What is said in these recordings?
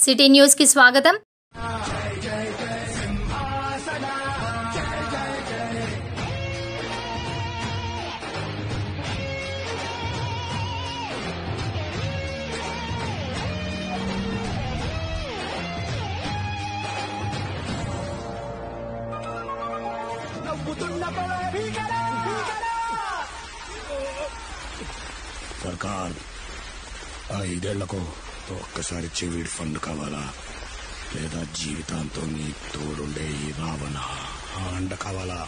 City news కి స్వాగతం సర్కార్ ఆ ఐదేళ్లకు ఒక్కసారి చెవిడ్ ఫండ్ కావాలా? లేదా జీవితాంతం నీ తోడుండే ఈ రావణ? అండ కావాలా?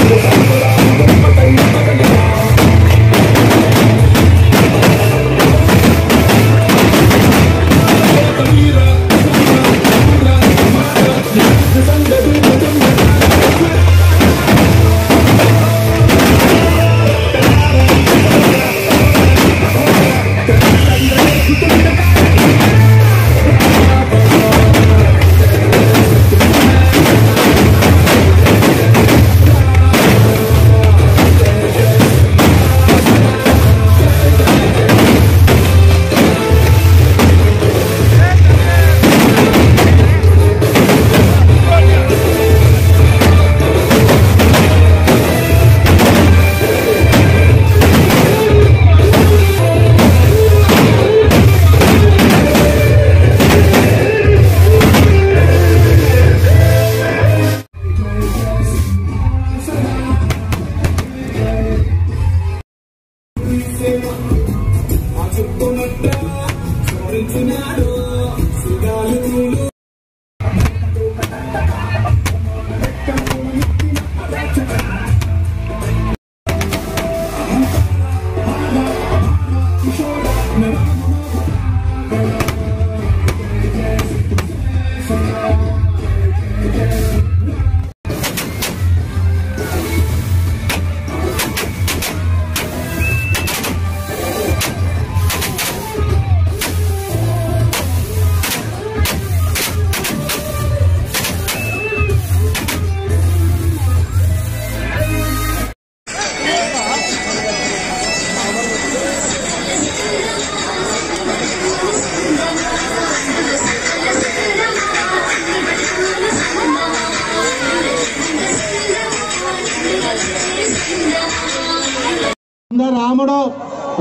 ఇంకా రాముడు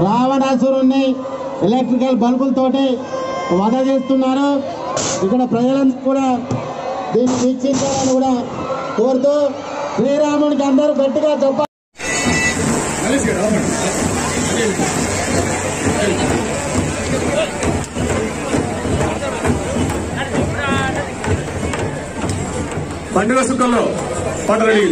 రావణాసురుణ్ణి ఎలక్ట్రికల్ బల్బులతోటి వధ చేస్తున్నారు. ఇక్కడ ప్రజలందరూ కూడా దీన్ని వీక్షించాలని కూడా కోరుతూ శ్రీరాముడికి అందరూ గట్టిగా చెప్పాలి. పండుగ సుఖంలో పండుగ రెడీ